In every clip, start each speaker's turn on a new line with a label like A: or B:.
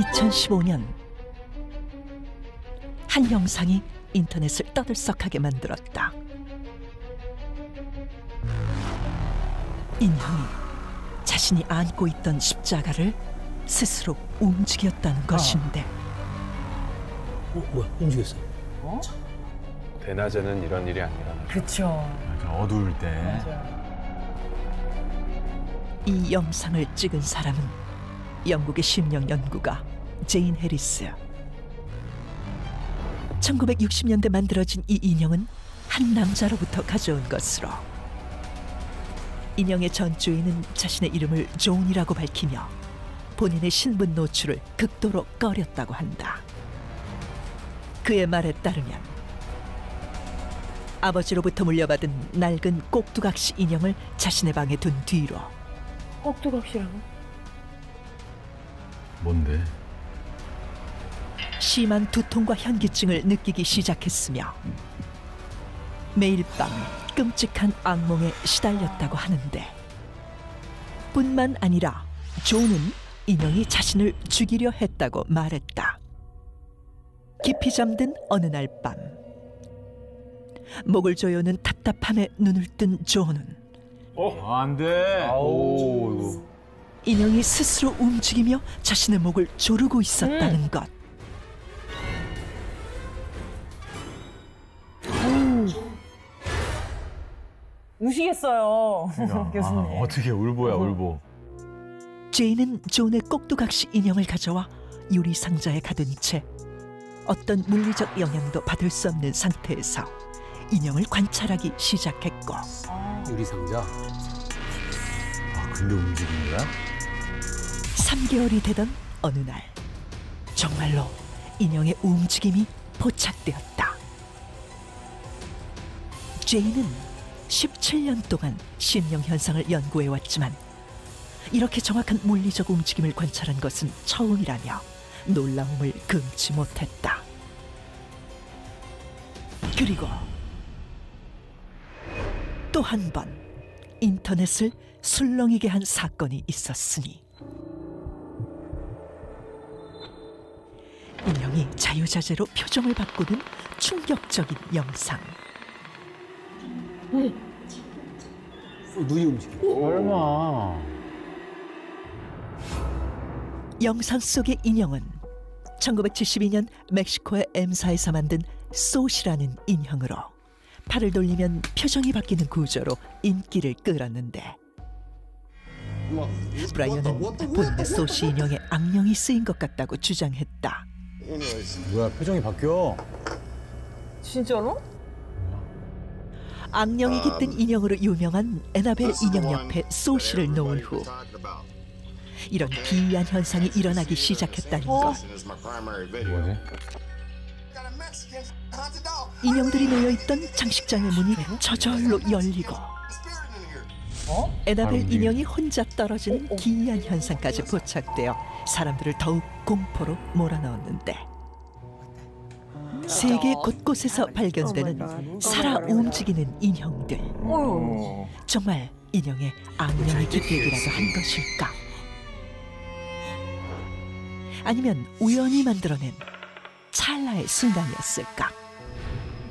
A: 2015년 한 영상이 인터넷을 떠들썩하게 만들었다. 인형이 자신이 안고 있던 십자가를 스스로 움직였다는 것인데
B: 어, 뭐야? 움직였어.
C: 대낮에는 이런 일이 아니라
D: 그쵸.
E: 맞아, 어두울 때.
D: 맞아요.
A: 이 영상을 찍은 사람은 영국의 심령 연구가 제인 해리스. 1960년대 만들어진 이 인형은 한 남자로부터 가져온 것으로 인형의 전주인은 자신의 이름을 존이라고 밝히며 본인의 신분 노출을 극도로 꺼렸다고 한다. 그의 말에 따르면 아버지로부터 물려받은 낡은 꼭두각시 인형을 자신의 방에 둔 뒤로
D: 꼭두각시라고?
E: 뭔데?
A: 심한 두통과 현기증을 느끼기 시작했으며 매일 밤 끔찍한 악몽에 시달렸다고 하는데 뿐만 아니라 존은 인형이 자신을 죽이려 했다고 말했다. 깊이 잠든 어느 날 밤 목을 조여는 답답함에 눈을 뜬 존은
E: 아, 안 돼. 오, 이거.
A: 인형이 스스로 움직이며 자신의 목을 조르고 있었다는 것.
D: 우시겠어요. 교수님.
E: 아, 어떻게 울보야, 울보.
A: 제인은 존의 꼭두각시 인형을 가져와 유리 상자에 가둔 채 어떤 물리적 영향도 받을 수 없는 상태에서 인형을 관찰하기 시작했고
B: 유리 상자.
E: 아, 근데 움직인 거야?
A: 3개월이 되던 어느 날 정말로 인형의 움직임이 포착되었다. 제인은 17년 동안 심령 현상을 연구해 왔지만 이렇게 정확한 물리적 움직임을 관찰한 것은 처음이라며 놀라움을 금치 못했다. 그리고 또 한 번 인터넷을 술렁이게 한 사건이 있었으니 인형이 자유자재로 표정을 바꾸는 충격적인 영상.
B: 어, 눈이 움직여.
E: 얼마?
A: 영상 속의 인형은 1972년 멕시코의 M사에서 만든 소시라는 인형으로 팔을 돌리면 표정이 바뀌는 구조로 인기를 끌었는데 브라이언은 본인의 소시 인형에 악령이 쓰인 것 같다고 주장했다.
E: 뭐야, 표정이 바뀌어.
D: 진짜로?
A: 악령이 깃든 인형으로 유명한 에나벨 인형 옆에 소시를 놓은 후 이런 기이한 현상이 일어나기 시작했다는 것.
E: 뭐지?
A: 인형들이 놓여 있던 장식장의 문이 저절로 열리고 에나벨
E: 움직이네.
A: 인형이 혼자 떨어지는 기이한 현상까지 포착되어 사람들을 더욱 공포로 몰아넣었는데 세계 곳곳에서 발견되는 살아 움직이는 인형들. 정말 인형의 악령의 기획이라도 한 것일까? 아니면 우연히 만들어낸 찰나의 순간이었을까?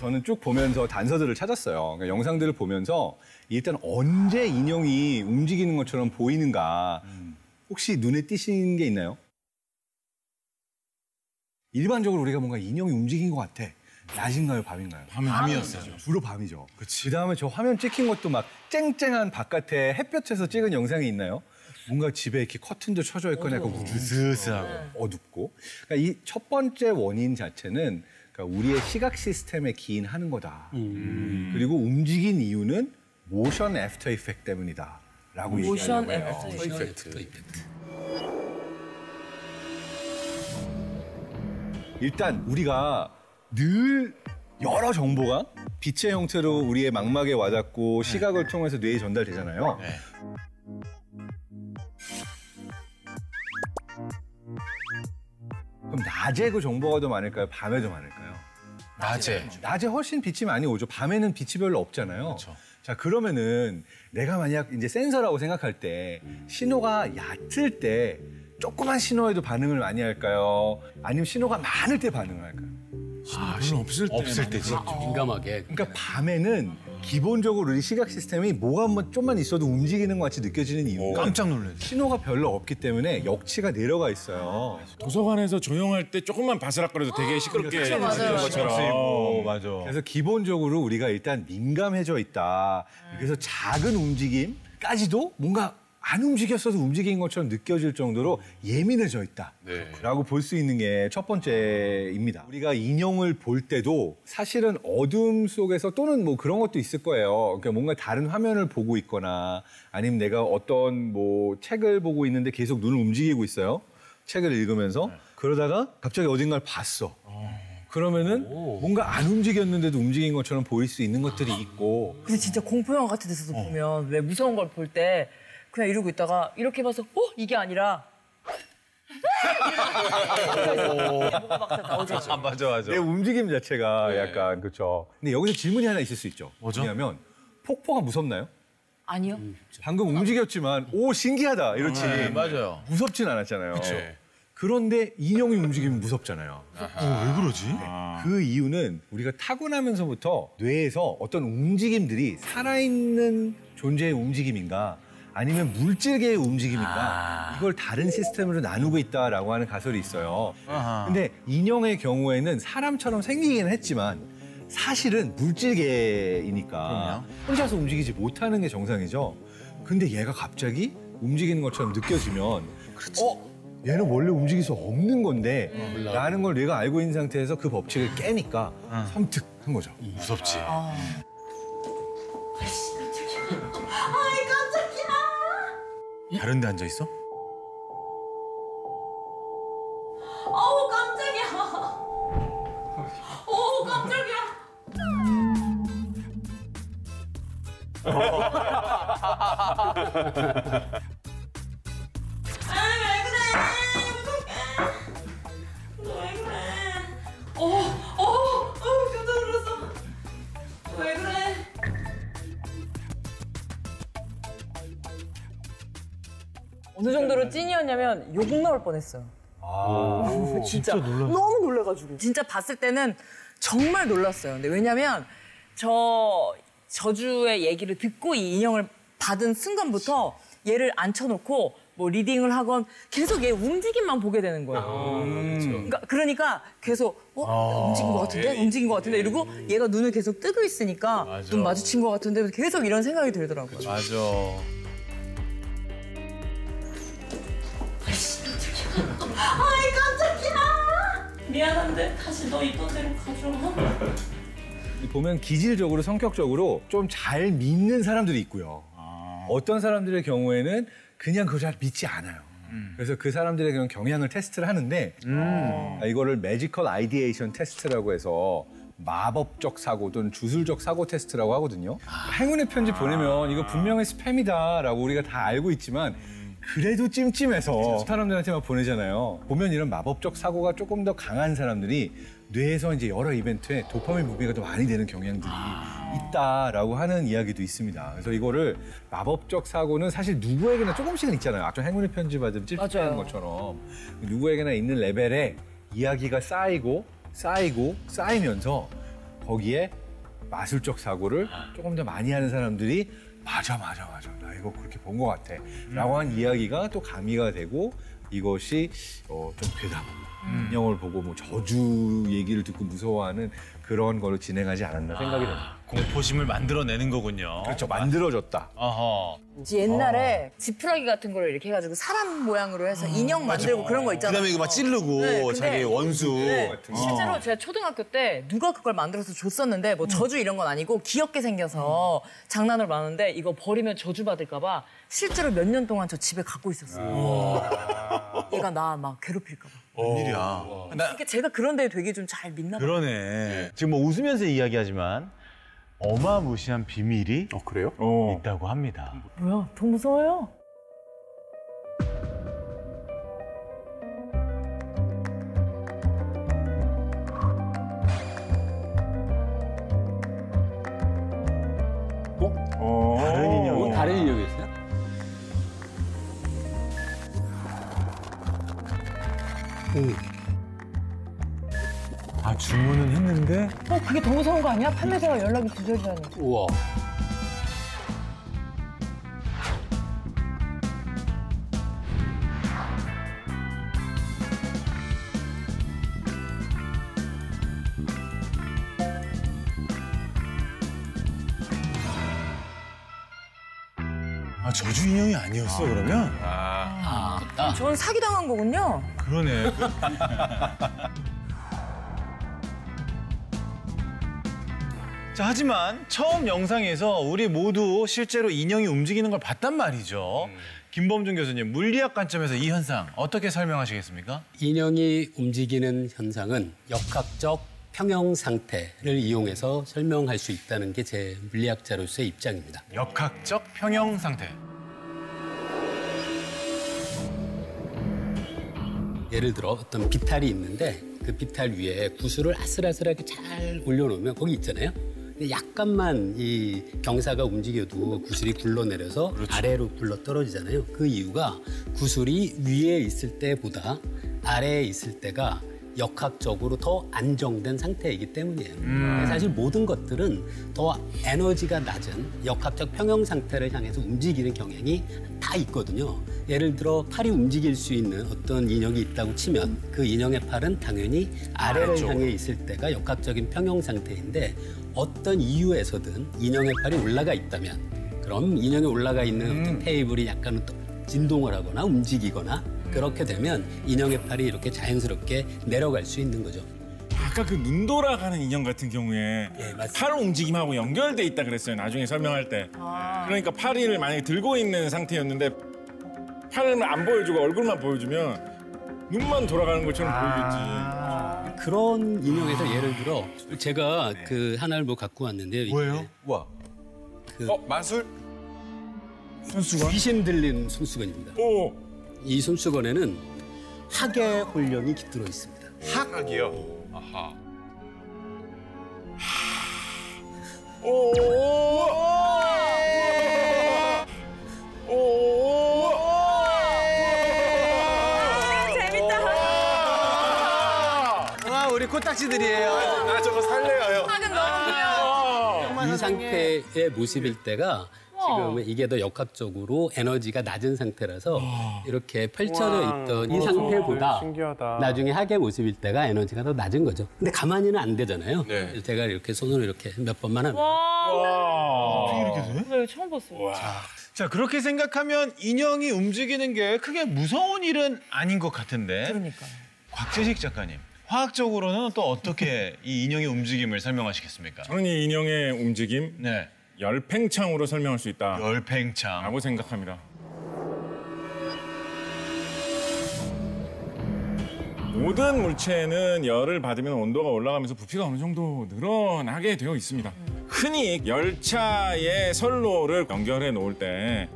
F: 저는 쭉 보면서 단서들을 찾았어요. 그러니까 영상들을 보면서 일단 언제 인형이 움직이는 것처럼 보이는가 혹시 눈에 띄시는 게 있나요? 일반적으로 우리가 뭔가 인형이 움직인 것 같아. 낮인가요, 밤인가요?
E: 밤이었어요.
F: 주로 밤이죠. 그 다음에 저 화면 찍힌 것도 막 쨍쨍한 바깥에 햇볕에서 찍은 영상이 있나요? 뭔가 집에 이렇게 커튼도 쳐져 있거나 약간
E: 으스스하고.
F: 어둡고. 그러니까 이 첫 번째 원인 자체는 그러니까 우리의 시각 시스템에 기인하는 거다. 그리고 움직인 이유는 motion after effect 때문이다 라고
D: 모션
F: 얘기하는 거예요.
D: after
F: 일단 우리가 늘 여러 정보가 빛의 형태로 우리의 망막에 와닿고 시각을 통해서 뇌에 전달되잖아요.
E: 네.
F: 그럼 낮에 그 정보가 더 많을까요? 밤에 더 많을까요?
E: 낮에.
F: 낮에 훨씬 빛이 많이 오죠. 밤에는 빛이 별로 없잖아요.
E: 그렇죠.
F: 자 그러면은 내가 만약 이제 센서라고 생각할 때 신호가 얕을 때 조그만 신호에도 반응을 많이 할까요? 아니면 신호가 많을 때 반응을 할까요?
E: 별로 없을 때. 없을 때지.
B: 민감하게.
F: 그러니까 밤에는 기본적으로 우리 시각 시스템이 뭐가 한번 좀만 있어도 움직이는 것 같이 느껴지는 이유가
E: 깜짝 놀랐어.
F: 신호가 별로 없기 때문에 역치가 내려가 있어요.
E: 도서관에서 조용할 때 조금만 바스락거려도 되게 시끄럽게
D: 맞아요,
E: 들리는
D: 맞아요.
E: 것처럼. 어, 맞아.
F: 그래서 기본적으로 우리가 일단 민감해져 있다. 그래서 작은 움직임까지도 뭔가 안 움직였어도 움직인 것처럼 느껴질 정도로 예민해져 있다.
E: 네.
F: 라고 볼수 있는 게 첫 번째입니다. 우리가 인형을 볼 때도 사실은 어둠 속에서 또는 뭐 그런 것도 있을 거예요. 그러니까 뭔가 다른 화면을 보고 있거나 아니면 내가 어떤 뭐 책을 보고 있는데 계속 눈을 움직이고 있어요. 책을 읽으면서 그러다가 갑자기 어딘가를 봤어. 그러면은 뭔가 안 움직였는데도 움직인 것처럼 보일 수 있는 것들이 있고
D: 근데 진짜 공포 영화 같은 데서도 보면 왜 무서운 걸 볼 때 그냥 이러고 있다가 이렇게 봐서 어 이게 아니라 뭐가 막 나오잖아.
E: 아, 맞아, 맞아.
F: 내 움직임 자체가 약간 그렇죠. 근데 여기서 질문이 하나 있을 수 있죠.
E: 뭐죠?
F: 뭐냐면 폭포가 무섭나요?
D: 아니요.
F: 방금 움직였지만 오 신기하다 이렇지.
E: 네, 맞아요.
F: 무섭진 않았잖아요.
E: 네.
F: 그런데 인형이 움직이면 무섭잖아요.
E: 왜 그러지?
F: 그 이유는 우리가 타고나면서부터 뇌에서 어떤 움직임들이 살아있는 존재의 움직임인가 아니면 물질계의 움직임인가 이걸 다른 시스템으로 나누고 있다라고 하는 가설이 있어요.
E: 아하.
F: 근데 인형의 경우에는 사람처럼 생기기는 했지만 사실은 물질계이니까 혼자서 움직이지 못하는 게 정상이죠. 근데 얘가 갑자기 움직이는 것처럼 느껴지면 어? 얘는 원래 움직일 수 없는 건데 라는 걸 뇌가 알고 있는 상태에서 그 법칙을 깨니까 섬뜩한 거죠.
E: 무섭지. 다른 데 앉아 있어?
C: 어우 깜짝이야. 어우 깜짝이야.
D: 어느 정도로 찐이었냐면 욕 나올 뻔했어요. 진짜, 너무 놀래가지고. 진짜 봤을 때는 정말 놀랐어요. 근데 왜냐면 저 저주의 얘기를 듣고 이 인형을 받은 순간부터 얘를 앉혀놓고 뭐 리딩을 하건 계속 얘 움직임만 보게 되는 거예요. 그러니까, 그러니까 계속 어 움직인 것 같은데 움직인 것 같은데 이러고 얘가 눈을 계속 뜨고 있으니까 눈 마주친 것 같은데 계속 이런 생각이 들더라고요.
E: 맞아.
C: 미안한데 다시 너 있던 대로 가줘.
F: 보면 기질적으로 성격적으로 좀 잘 믿는 사람들이 있고요. 어떤 사람들의 경우에는 그냥 그걸 잘 믿지 않아요. 그래서 그 사람들의 그런 경향을 테스트를 하는데 아, 이거를 magical ideation 테스트라고 해서 마법적 사고 또는 주술적 사고 테스트라고 하거든요. 행운의 편지 보내면 이거 분명히 스팸이다라고 우리가 다 알고 있지만 그래도 찜찜해서 사람들한테 막 보내잖아요. 보면 이런 마법적 사고가 조금 더 강한 사람들이 뇌에서 이제 여러 이벤트에 도파민 분비가 더 많이 되는 경향들이 있다라고 하는 이야기도 있습니다. 그래서 이거를 마법적 사고는 사실 누구에게나 조금씩은 있잖아요. 아까 행운의 편지 받으면 찝찝한. 것처럼 누구에게나 있는 레벨에 이야기가 쌓이고 쌓이고 쌓이면서 거기에 마술적 사고를 조금 더 많이 하는 사람들이 맞아 맞아 맞아. 나 이거 그렇게 본 것 같아. 라고 한 이야기가 또 가미가 되고 이것이 어, 좀 되다 인형을 보고 뭐 저주 얘기를 듣고 무서워하는 그런 거를 진행하지 않았나 생각이 됩니다.
E: 공포심을 만들어내는 거군요.
F: 그렇죠 만들어졌다.
E: 어허.
D: 옛날에 지푸라기 같은 거를 이렇게 해가지고 사람 모양으로 해서 인형 만들고 그런 거 있잖아요.
G: 그다음에 이거 막 찌르고
D: 네, 근데-
G: 자기 원수.
D: 네,
F: 같은
D: 실제로 제가 초등학교 때 누가 그걸 만들어서 줬었는데 뭐 저주 이런 건 아니고 귀엽게 생겨서 장난으로 많은데 이거 버리면 저주 받을까봐 실제로 몇 년 동안 저 집에 갖고 있었어요. 얘가 나 막 괴롭힐까봐.
G: 웬일이야.
E: 나
D: 그러니까 제가 그런 데 되게 좀 잘 믿나 봐요.
E: 그러네.
G: 지금 뭐 웃으면서 이야기하지만 어마무시한 비밀이
B: 어, 그래요?
G: 있다고 합니다.
D: 뭐야, 더 무서워요. 그게 더 무서운 거 아니야? 판매자가 연락이 두절이라니.
B: 우와.
F: 아 저주 인형이 아니었어 그러면?
D: 저는 사기당한 거군요.
F: 그러네. 자, 하지만 처음 영상에서 우리 모두 실제로 인형이 움직이는 걸 봤단 말이죠. 김범준 교수님, 물리학 관점에서 이 현상 어떻게 설명하시겠습니까?
B: 인형이 움직이는 현상은 역학적 평형 상태를 이용해서 설명할 수 있다는 게 제 물리학자로서의 입장입니다.
F: 역학적 평형 상태.
B: 예를 들어 어떤 비탈이 있는데 그 비탈 위에 구슬을 아슬아슬하게 잘 올려놓으면 거기 있잖아요. 약간만 이 경사가 움직여도 구슬이 굴러내려서 아래로 굴러 떨어지잖아요. 그 이유가 구슬이 위에 있을 때보다 아래에 있을 때가 역학적으로 더 안정된 상태이기 때문이에요. 사실 모든 것들은 더 에너지가 낮은 역학적 평형 상태를 향해서 움직이는 경향이 다 있거든요. 예를 들어 팔이 움직일 수 있는 어떤 인형이 있다고 치면 그 인형의 팔은 당연히 아래를 향해 있을 때가 역학적인 평형 상태인데 어떤 이유에서든 인형의 팔이 올라가 있다면 그럼 인형에 올라가 있는 어떤 테이블이 약간 또 진동을 하거나 움직이거나 그렇게 되면 인형의 팔이 이렇게 자연스럽게 내려갈 수 있는 거죠.
E: 아까 그 눈 돌아가는 인형 같은 경우에
B: 예, 맞습니다.
E: 팔 움직임하고 연결돼 있다 그랬어요. 나중에 설명할 때. 그러니까 팔을 만약에 들고 있는 상태였는데 팔을 안 보여주고 얼굴만 보여주면 눈만 돌아가는 것처럼 보이겠지.
B: 그런 인형에서 예를 들어 제가 그 하나를 뭐 갖고 왔는데요.
F: 뭐예요? 와.
E: 어 마술? 손수건?
B: 귀신 들린 손수건입니다.
E: 오.
B: 이 손수건에는 학의 혼령이 깃들어 있습니다.
E: 학이요. 아하. 오. 오. 오.
F: 딱지들이에요.
E: 아 저거 살려요.
C: 하긴 너무 귀여워.
B: 이 상태의 모습일 때가 지금 이게 더 역학적으로 에너지가 낮은 상태라서 이렇게 펼쳐져 있던 이 상태보다 나중에 학의 모습일 때가 에너지가 더 낮은 거죠. 근데 가만히는 안 되잖아요. 그래서 제가 이렇게 손으로 이렇게 몇 번만 하면
E: 와.
F: 이렇게 돼?
C: 나 이거 처음 봤어요.
F: 자, 그렇게 생각하면 인형이 움직이는 게 크게 무서운 일은 아닌 것 같은데.
D: 그러니까.
F: 곽재식 작가님, 화학적으로는 또 어떻게 이 인형의 움직임을 설명하시겠습니까?
E: 저는 이 인형의 움직임
F: 네.
E: 열팽창으로 설명할 수 있다라고
F: 열팽창.
E: 생각합니다. 모든 물체는 열을 받으면 온도가 올라가면서 부피가 어느 정도 늘어나게 되어 있습니다. 흔히 열차의 선로를 연결해 놓을 때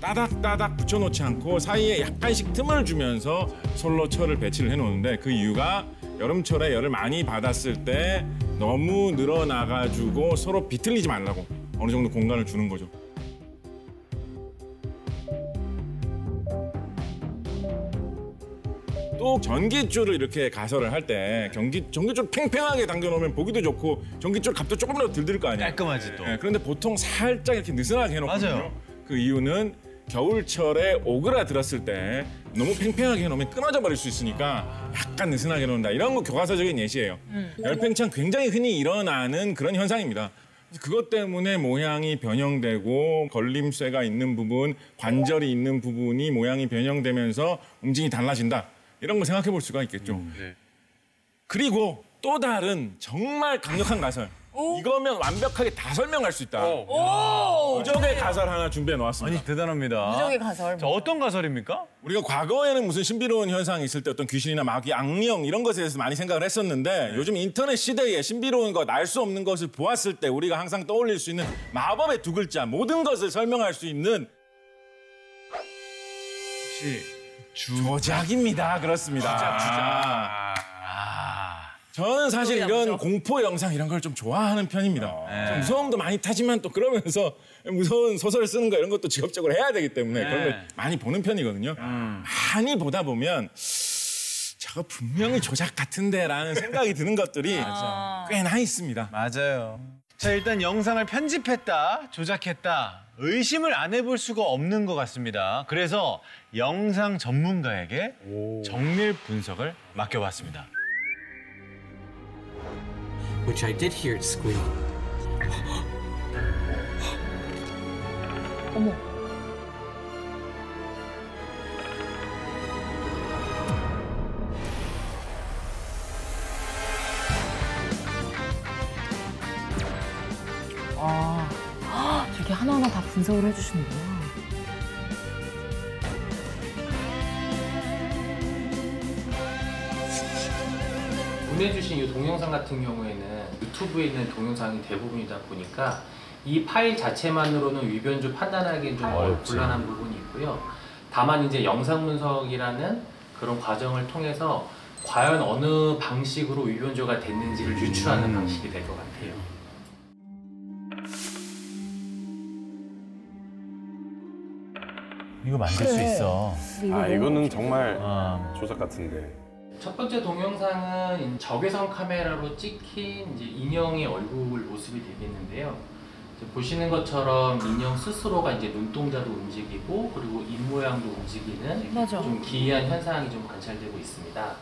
E: 따닥따닥 붙여놓지 않고 사이에 약간씩 틈을 주면서 선로철을 배치를 해놓는데 그 이유가 여름철에 열을 많이 받았을 때 너무 늘어나가지고 서로 비틀리지 말라고 어느 정도 공간을 주는 거죠. 또 전기줄을 이렇게 가설을 할 때 전기 전기줄 팽팽하게 당겨놓으면 보기도 좋고 전기줄 값도 조금이라도 덜들거 아니에요.
F: 깔끔하지 또.
E: 예, 그런데 보통 살짝 이렇게 느슨하게 해놓거든요.
F: 맞아요.
E: 그 이유는 겨울철에 오그라들었을 때 너무 팽팽하게 해놓으면 끊어져 버릴 수 있으니까 약간 느슨하게 해놓는다. 이런 거 교과서적인 예시예요. 열팽창 굉장히 흔히 일어나는 그런 현상입니다. 그것 때문에 모양이 변형되고 걸림쇠가 있는 부분, 관절이 있는 부분이 모양이 변형되면서 움직임이 달라진다. 이런 거 생각해 볼 수가 있겠죠. 그리고 또 다른 정말 강력한 가설. 이거면 완벽하게 다 설명할 수 있다. 무적의 가설 하나 준비해 놓았습니다.
F: 아니, 대단합니다.
D: 무적의 가설.
F: 자, 어떤 가설입니까?
E: 우리가 과거에는 무슨 신비로운 현상이 있을 때 어떤 귀신이나 마귀, 악령 이런 것에 대해서 많이 생각을 했었는데 요즘 인터넷 시대에 신비로운 것, 알 수 없는 것을 보았을 때 우리가 항상 떠올릴 수 있는 마법의 두 글자, 모든 것을 설명할 수 있는
F: 혹시
E: 조작입니다. 그렇습니다.
F: 아.
E: 저는 사실 이런. 공포 영상 이런 걸 좀 좋아하는 편입니다.
F: 네.
E: 좀 무서움도 많이 타지만 또 그러면서 무서운 소설 쓰는 거 이런 것도 직업적으로 해야 되기 때문에 그런 걸 많이 보는 편이거든요. 많이 보다 보면 저 저거 분명히 조작 같은데라는 생각이 드는 것들이 꽤나 있습니다.
G: 맞아요. 자, 일단 영상을 편집했다, 조작했다. 의심을 안 해볼 수가 없는 것 같습니다. 그래서 영상 전문가에게 정밀 분석을 맡겨봤습니다.
H: Which I did hear it squeak.
D: 어머. 아, 헉, 저렇게 하나하나 다 분석을 해주시는구나.
I: 보내주신 이 동영상 같은 경우에는 유튜브에 있는 동영상이 대부분이다 보니까 이 파일 자체만으로는 위변조 판단하기엔 좀 곤란한 부분이 있고요. 다만 이제 영상 분석이라는 그런 과정을 통해서 과연 어느 방식으로 위변조가 됐는지를 유추하는 방식이 될 것 같아요.
G: 이거 만들 수 있어.
J: 아 이거는 정말
G: 아,
J: 조작 같은데.
I: 첫 번째 동영상은 적외선 카메라로 찍힌 이제 인형의 얼굴 모습이 되겠는데요. 보시는 것처럼 인형 스스로가 이제 눈동자도 움직이고 그리고 입 모양도 움직이는
D: 맞아.
I: 좀 기이한 현상이 좀 관찰되고 있습니다.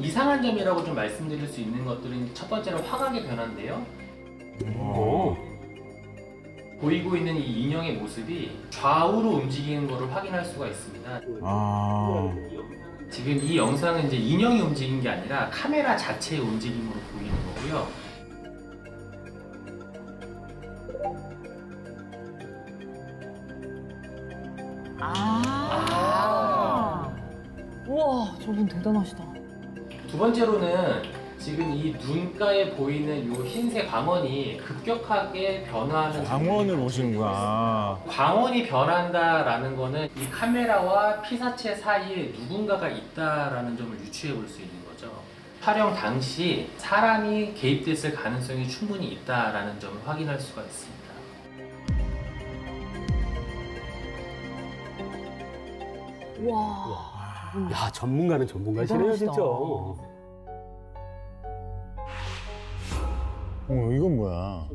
I: 이상한 점이라고 좀 말씀드릴 수 있는 것들은 첫 번째는 화각의 변화인데요. 보이고 있는 이 인형의 모습이 좌우로 움직이는 것을 확인할 수가 있습니다.
G: 아.
I: 지금 이 영상은 이제 인형이 움직인 게 아니라 카메라 자체의 움직임으로 보이는 거고요.
D: 아. 우와, 저분 대단하시다.
I: 두 번째로는 지금 이 눈가에 보이는 이 흰색 광원이 급격하게 변화하는
E: 광원을 보시는구나.
I: 광원이 변한다라는 거는 이 카메라와 피사체 사이에 누군가가 있다라는 점을 유추해 볼 수 있는 거죠. 촬영 당시 사람이 개입됐을 가능성이 충분히 있다라는 점을 확인할 수가 있습니다.
D: 우와.
B: 야 전문가는 전문가시네요
D: 대단하시다.
B: 진짜.
G: 어, 이건 뭐야?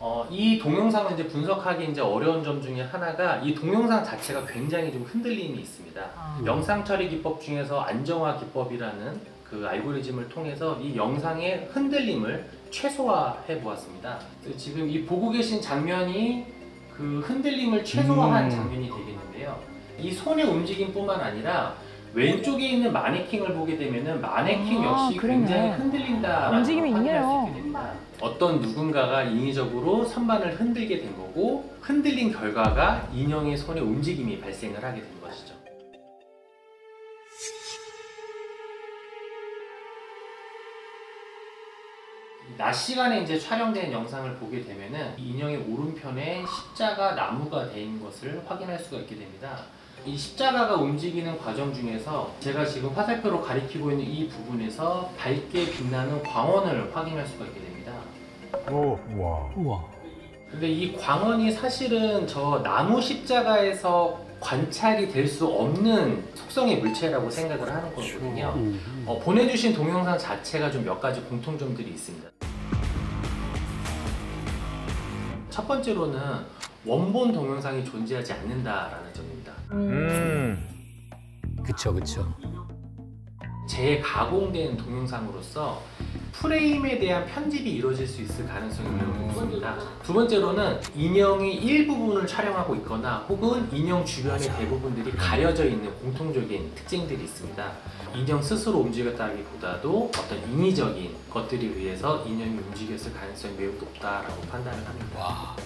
I: 어, 이 동영상을 이제 분석하기 이제 어려운 점 중에 하나가 이 동영상 자체가 굉장히 좀 흔들림이 있습니다.
D: 아.
I: 영상 처리 기법 중에서 안정화 기법이라는 그 알고리즘을 통해서 이 영상의 흔들림을 최소화해 보았습니다. 그래서 지금 이 보고 계신 장면이 그 흔들림을 최소화한
G: 음.
I: 장면이 되겠는데요. 이 손의 움직임뿐만 아니라 왼쪽에 있는 마네킹을 보게 되면은 마네킹
D: 아,
I: 역시
D: 그러네.
I: 굉장히 흔들린다라는
D: 움직임이
I: 걸 확인할 수
D: 있네요.
I: 어떤 누군가가 인위적으로 선반을 흔들게 된 거고 흔들린 결과가 인형의 손의 움직임이 발생을 하게 된 것이죠. 낮 시간에 이제 촬영된 영상을 보게 되면은 이 인형의 오른편에 십자가 나무가 돼 있는 것을 확인할 수가 있게 됩니다. 이 십자가가 움직이는 과정 중에서 제가 지금 화살표로 가리키고 있는 이 부분에서 밝게 빛나는 광원을 확인할 수가 있게 됩니다.
G: 오, 와.
B: 우와.
I: 근데 이 광원이 사실은 저 나무 십자가에서 관찰이 될 수 없는 속성의 물체라고 생각을 하는 거거든요.
B: 음.
I: 어, 보내주신 동영상 자체가 좀 몇 가지 공통점들이 있습니다. 첫 번째로는 원본 동영상이 존재하지 않는다라는 점입니다.
G: 음.
B: 그쵸 그쵸.
I: 재가공된 동영상으로서 프레임에 대한 편집이 이루어질 수 있을 가능성이 매우 높습니다. 두 번째로는 인형이 일부분을 촬영하고 있거나 혹은 인형 주변의 대부분들이 가려져 있는 공통적인 특징들이 있습니다. 인형 스스로 움직였다기보다도 어떤 인위적인 것들에 의해서 인형이 움직였을 가능성이 매우 높다라고 판단을 합니다.
B: 와.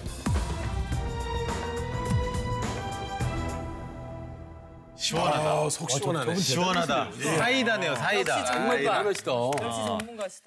G: 시원하다.
J: 아, 속 시원하네.
G: 시원하다. 사이다네요, 사이다.
D: 역시 전문가.
B: 대단하시다.
D: 역시 전문가시다.